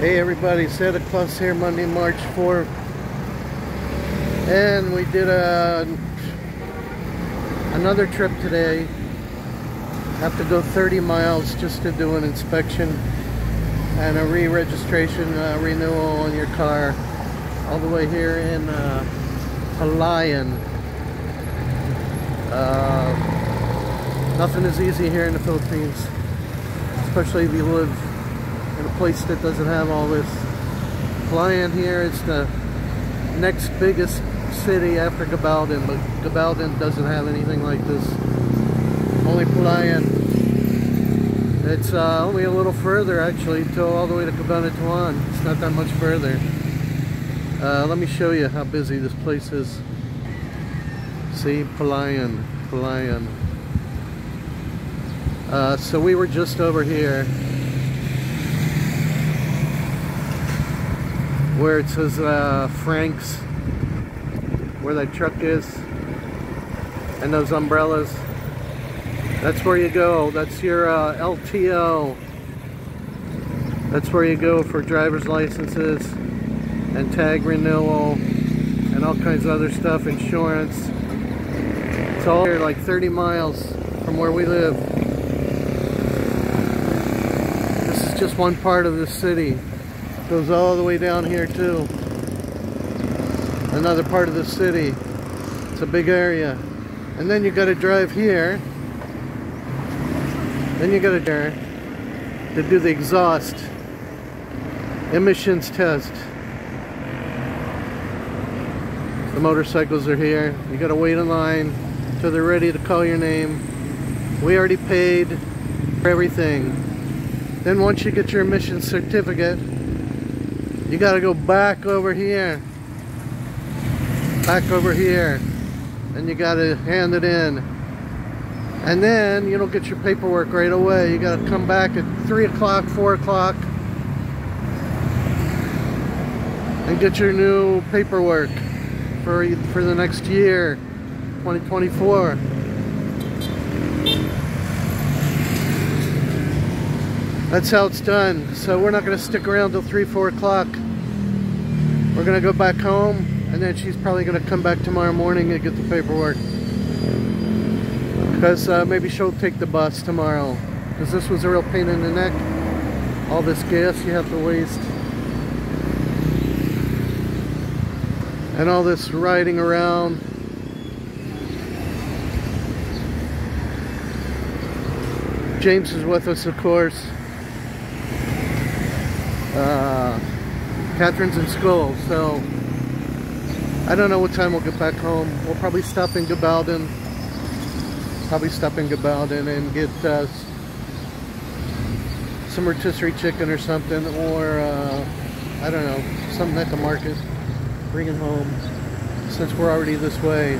Hey everybody, Santa Claus here Monday, March 4th. And we did a another trip today. Have to go 30 miles just to do an inspection and a re-registration uh, renewal on your car all the way here in uh. Uh, nothing is easy here in the Philippines, especially if you live in a place that doesn't have all this. Palayan here is the next biggest city after Gabaldon, but Gabaldon doesn't have anything like this. Only Palayan. It's uh, only a little further actually, to all the way to Cabanatuan. It's not that much further. Uh, let me show you how busy this place is. See, Palayan, Palayan. Uh, so we were just over here where it says uh, Frank's, where that truck is, and those umbrellas. That's where you go. That's your uh, LTO. That's where you go for driver's licenses and tag renewal and all kinds of other stuff, insurance. It's all here like 30 miles from where we live. This is just one part of the city. Goes all the way down here too. Another part of the city. It's a big area. And then you gotta drive here. Then you gotta there to do the exhaust emissions test. The motorcycles are here. You gotta wait in line till they're ready to call your name. We already paid for everything. Then once you get your emissions certificate, you got to go back over here. Back over here. And you got to hand it in. And then you don't get your paperwork right away. You got to come back at 3 o'clock 4 o'clock and get your new paperwork for for the next year 2024 That's how it's done. So we're not going to stick around till 3, 4 o'clock. We're going to go back home, and then she's probably going to come back tomorrow morning and get the paperwork. Because uh, maybe she'll take the bus tomorrow. Because this was a real pain in the neck. All this gas you have to waste. And all this riding around. James is with us, of course uh, Catherine's in school, so I don't know what time we'll get back home. We'll probably stop in Gabaldon, probably stop in Gabaldon and get uh, some rotisserie chicken or something, or uh, I don't know, something at the market, bring it home, since we're already this way.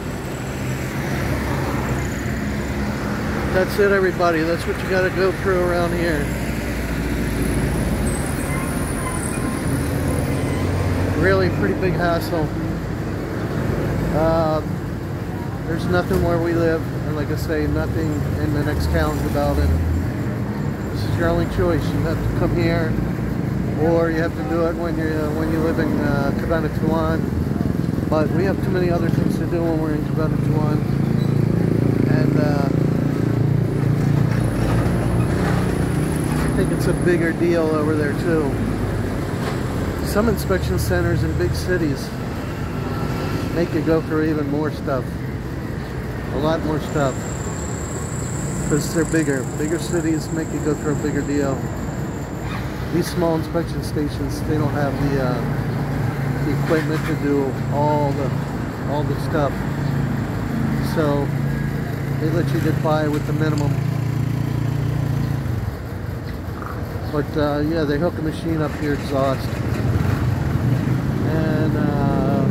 That's it everybody, that's what you gotta go through around here. Really pretty big hassle. Uh, there's nothing where we live, and like I say, nothing in the next towns about it. This is your only choice. You have to come here, or you have to do it when you when you live in uh, Cabanatuan. But we have too many other things to do when we're in Cabanatuan, and uh, I think it's a bigger deal over there too some inspection centers in big cities make you go through even more stuff. A lot more stuff. Because they're bigger. Bigger cities make you go through a bigger deal. These small inspection stations, they don't have the, uh, the equipment to do all the all the stuff. So they let you get by with the minimum. But uh, yeah, they hook a machine up your exhaust and uh,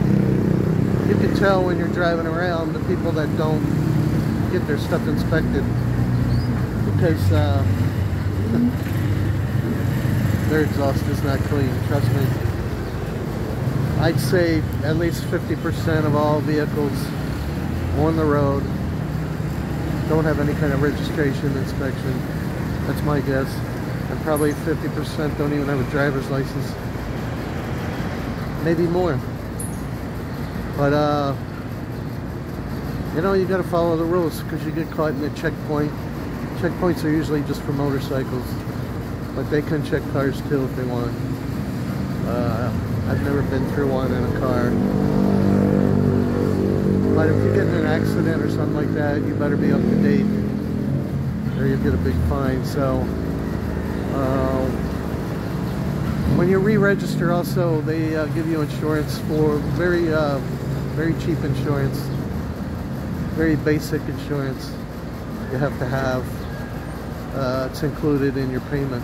you can tell when you're driving around the people that don't get their stuff inspected because uh, their exhaust is not clean, trust me. I'd say at least 50% of all vehicles on the road don't have any kind of registration inspection. That's my guess. And probably 50% don't even have a driver's license. Maybe more. But, uh, you know, you got to follow the rules because you get caught in a checkpoint. Checkpoints are usually just for motorcycles, but they can check cars too if they want. Uh, I've never been through one in a car. But if you get in an accident or something like that, you better be up to date or you get a big fine. So, uh, when you re-register also, they uh, give you insurance for very, uh, very cheap insurance. Very basic insurance you have to have. Uh, it's included in your payment.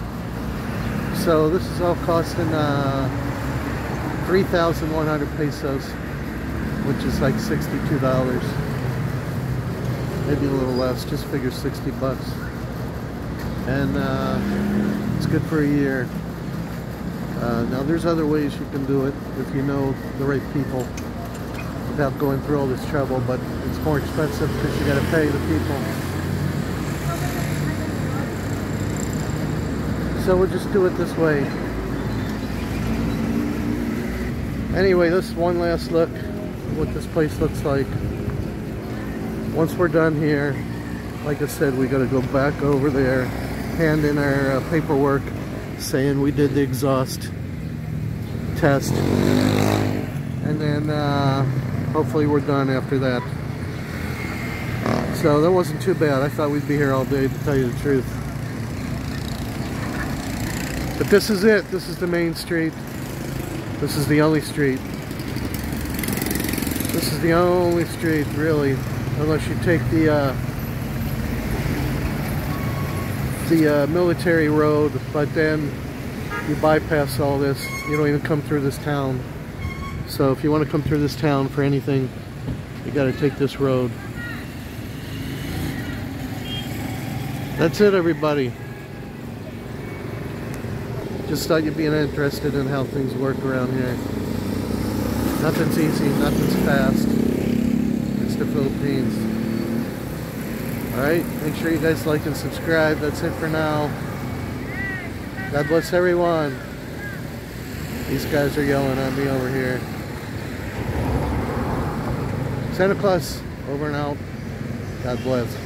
So this is all costing uh, 3,100 pesos, which is like $62. Maybe a little less, just figure 60 bucks. And uh, it's good for a year. Uh, now there's other ways you can do it if you know the right people without going through all this trouble, but it's more expensive because you got to pay the people. So we'll just do it this way. Anyway, this is one last look what this place looks like. Once we're done here, like I said, we got to go back over there, hand in our uh, paperwork saying we did the exhaust test. And then uh, hopefully we're done after that. So that wasn't too bad. I thought we'd be here all day to tell you the truth. But this is it. This is the main street. This is the only street. This is the only street, really, unless you take the uh, the uh, military road, but then you bypass all this. You don't even come through this town. So if you want to come through this town for anything, you got to take this road. That's it, everybody. Just thought you'd be interested in how things work around here. Nothing's easy, nothing's fast. It's the Philippines. Alright, make sure you guys like and subscribe. That's it for now. God bless everyone. These guys are yelling at me over here. Santa Claus, over and out. God bless.